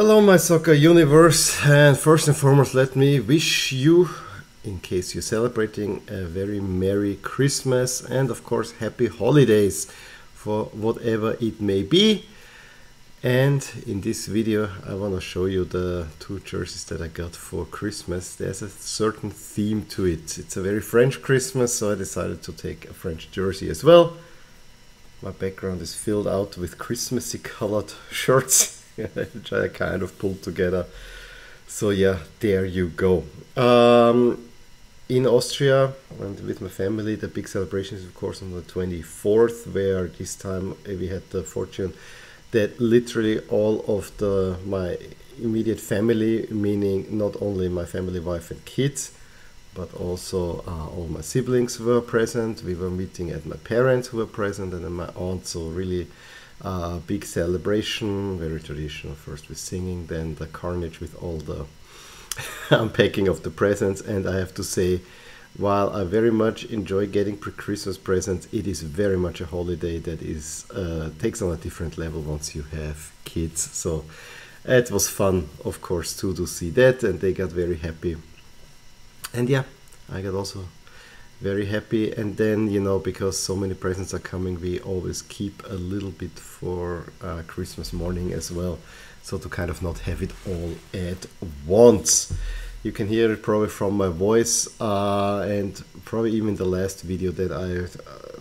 Hello, my soccer universe, and first and foremost, let me wish you, in case you're celebrating, a very Merry Christmas and, of course, Happy Holidays for whatever it may be. And in this video, I want to show you the two jerseys that I got for Christmas. There's a certain theme to it. It's a very French Christmas, so I decided to take a French jersey as well. My background is filled out with Christmassy colored shirts. which I kind of pulled together. So yeah, there you go. Um, in Austria and with my family, the big celebration is of course on the 24th, where this time we had the fortune that literally all of the my immediate family, meaning not only my family, wife and kids, but also uh, all my siblings were present. We were meeting at my parents who were present, and then my aunt. So really uh, big celebration, very traditional. First with singing, then the carnage with all the unpacking of the presents. And I have to say, while I very much enjoy getting pre-Christmas presents, it is very much a holiday that is uh, takes on a different level once you have kids. So it was fun, of course, too, to see that, and they got very happy. And yeah, I got also very happy. And then you know because so many presents are coming we always keep a little bit for uh, christmas morning as well. So to kind of not have it all at once. You can hear it probably from my voice uh, and probably even the last video that i uh,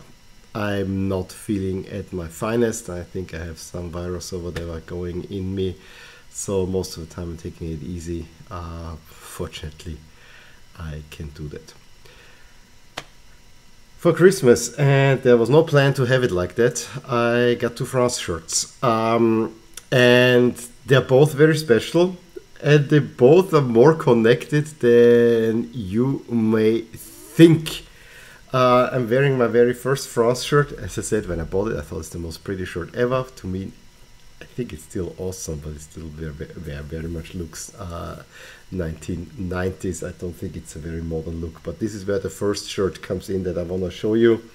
i'm not feeling at my finest. I think i have some virus or whatever going in me. So most of the time i'm taking it easy. Uh, fortunately i can do that for Christmas, and there was no plan to have it like that. I got two France shirts, um, and they're both very special, and they both are more connected than you may think. Uh, I'm wearing my very first France shirt. As I said, when I bought it, I thought it's the most pretty shirt ever. To me, I think it's still awesome, but it still very, very, very much looks uh, 1990s. I don't think it's a very modern look, but this is where the first shirt comes in that I want to show you,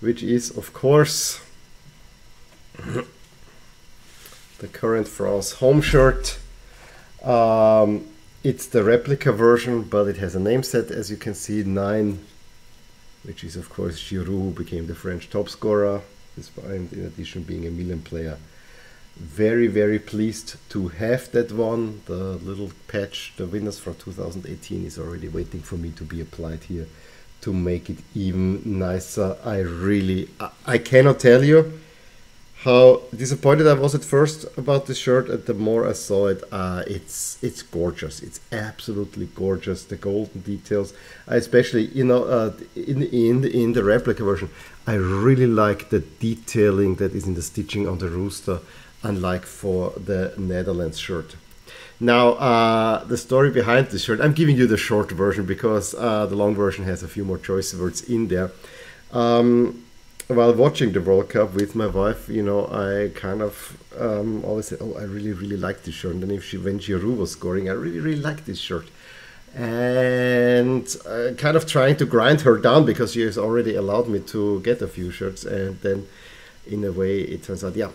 which is, of course, the current France home shirt. Um, it's the replica version, but it has a name set, as you can see, 9, which is, of course, Giroud, who became the French top scorer, despite, in addition, being a Milan player very very pleased to have that one. The little patch the winners for 2018 is already waiting for me to be applied here to make it even nicer. I really i, I cannot tell you how disappointed i was at first about this shirt and the more i saw it uh, it's it's gorgeous. It's absolutely gorgeous the golden details. I especially you know uh, in in in the replica version i really like the detailing that is in the stitching on the rooster unlike for the Netherlands shirt. Now, uh, the story behind this shirt, I'm giving you the short version because uh, the long version has a few more choice words in there. Um, while watching the World Cup with my wife, you know, I kind of um, always said, "Oh, I really, really like this shirt." And then if she, when Giroud was scoring, I really, really like this shirt, and uh, kind of trying to grind her down because she has already allowed me to get a few shirts, and then in a way, it turns out, yeah,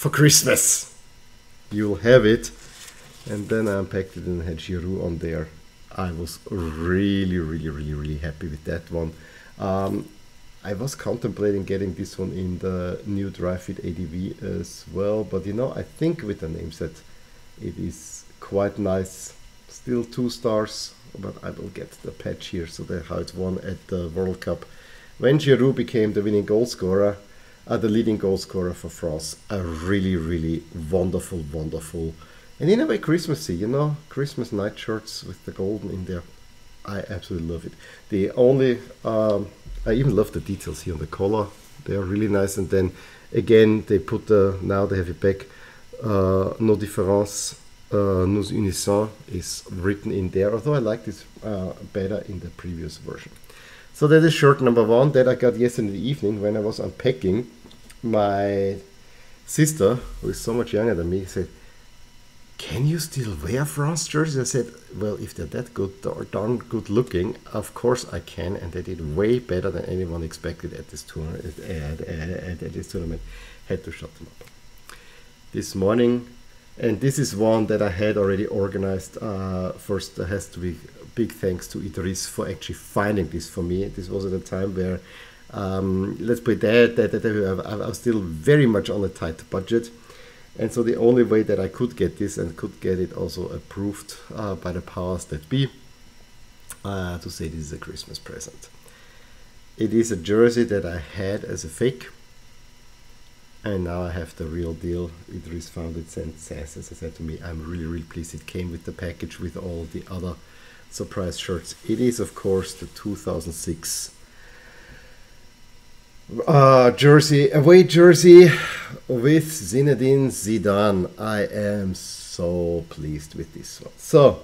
for Christmas. You'll have it. And then I unpacked it and had Giroud on there. I was really, really, really, really happy with that one. Um, I was contemplating getting this one in the new Dri-FIT ADV as well, but you know, I think with the name set, it is quite nice. Still two stars, but I will get the patch here, so that's how it's won at the World Cup. When Giroud became the winning goal scorer, uh, the leading goal scorer for France. A really, really wonderful, wonderful, and in a way Christmassy, you know, Christmas night shirts with the golden in there. I absolutely love it. The only, um, I even love the details here on the collar. They are really nice. And then again, they put the, now they have it back, uh, No Différence, uh, Nous Unissons is written in there, although I like this uh, better in the previous version. So that is shirt number one that I got yesterday evening when I was unpacking my sister, who is so much younger than me, said, Can you still wear France jerseys? I said, Well, if they're that good or darn good looking, of course I can. And they did way better than anyone expected at this tournament. At, at, at, at this tournament. Had to shut them up. This morning, And this is one that I had already organized. Uh, first, there has to be big thanks to Idriss for actually finding this for me. This was at a time where, um, let's put that, that, that I was still very much on a tight budget. And so the only way that I could get this and could get it also approved uh, by the powers that be uh, to say this is a Christmas present. It is a jersey that I had as a fake and now I have the real deal. Idriss found it and says, as I said to me, I'm really, really pleased it came with the package with all the other surprise shirts. It is, of course, the 2006 uh, jersey, away jersey with Zinedine Zidane. I am so pleased with this one. So,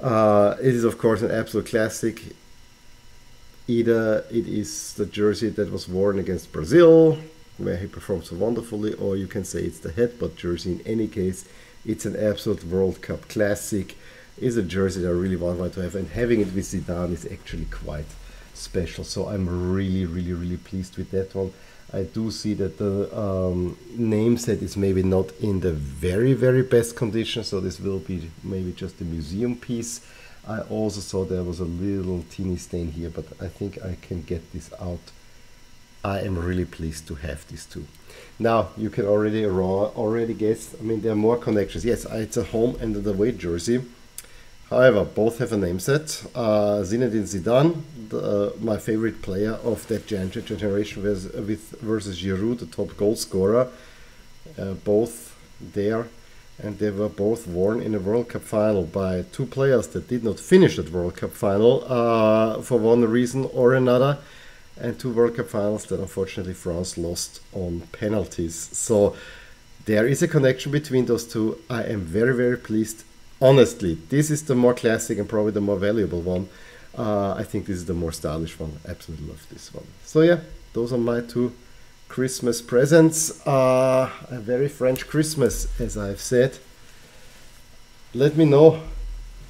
uh, it is, of course, an absolute classic. Either it is the jersey that was worn against Brazil, where he performs so wonderfully, or you can say it's the headbutt jersey. In any case, it's an absolute World Cup classic. Is a jersey that I really want to have, and having it with Zidane is actually quite special. So I'm really, really, really pleased with that one. I do see that the um, name set is maybe not in the very, very best condition, so this will be maybe just a museum piece. I also saw there was a little teeny stain here, but I think I can get this out. I am really pleased to have these two. Now you can already already guess. I mean, there are more connections. Yes, it's a home and away jersey. However, both have a name set. Uh, Zinedine Zidane, the, uh, my favorite player of that generation, with, with versus Giroud, the top goal scorer. Uh, both there, and they were both worn in a World Cup final by two players that did not finish that World Cup final uh, for one reason or another, and two World Cup finals that unfortunately France lost on penalties. So there is a connection between those two. I am very, very pleased honestly, this is the more classic and probably the more valuable one. Uh, I think this is the more stylish one. Absolutely love this one. So yeah, those are my two Christmas presents. Uh, a very French Christmas, as I've said. Let me know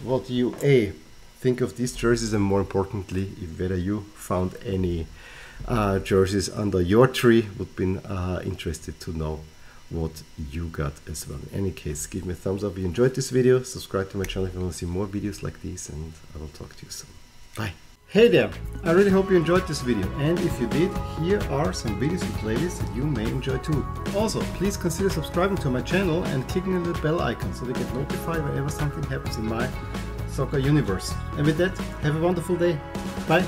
what you a think of these jerseys, and more importantly, if whether you found any uh, jerseys under your tree. Would be uh, interested to know what you got as well. In any case, give me a thumbs up if you enjoyed this video, subscribe to my channel if you want to see more videos like these, and I will talk to you soon. Bye! Hey there! I really hope you enjoyed this video, and if you did, here are some videos and playlists that you may enjoy too. Also, please consider subscribing to my channel and clicking the bell icon so you get notified whenever something happens in my soccer universe. And with that, have a wonderful day. Bye!